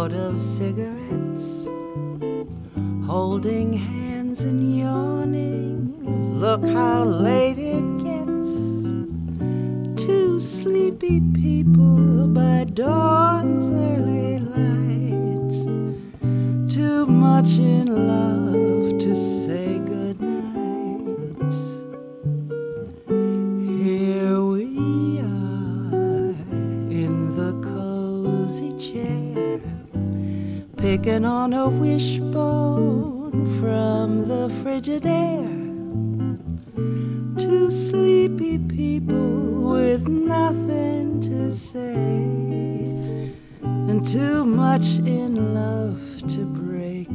out of cigarettes, holding hands and yawning. Look how late it gets. Two sleepy people by dawn's early light. Too much in love picking on a wishbone from the frigid air. Two sleepy people with nothing to say, and too much in love to break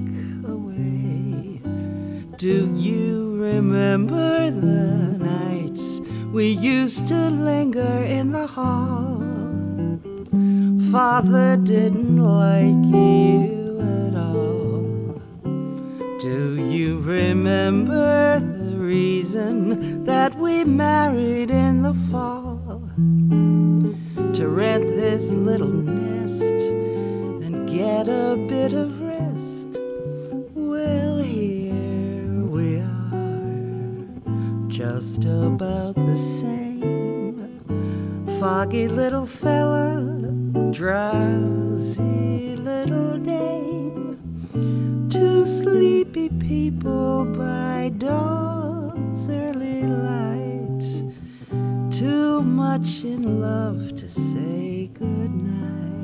away. Do you remember the nights we used to linger in the hall? Father didn't like you. Do you remember the reason that we married in the fall? To rent this little nest and get a bit of rest. Well, here we are, just about the same. Foggy little fella, drowsy little dame. People by dawn's early light. Too much in love to say goodnight.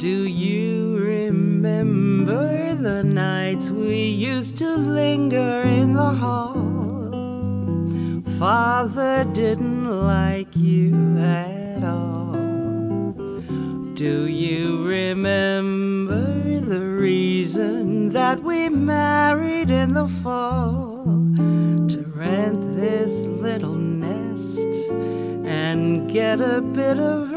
Do you remember the nights we used to linger in the hall? Father didn't like you at all. Do you remember the reason that we married in the fall? To rent this little nest and get a bit of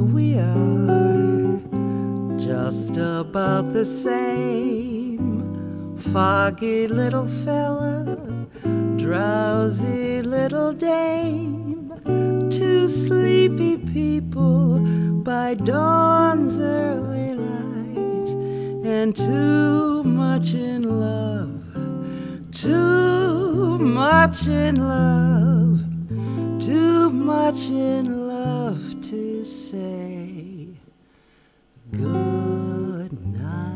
we are, just about the same. Foggy little fella, drowsy little dame. Two sleepy people by dawn's early light, and too much in love, too much in love too much in love to say good night.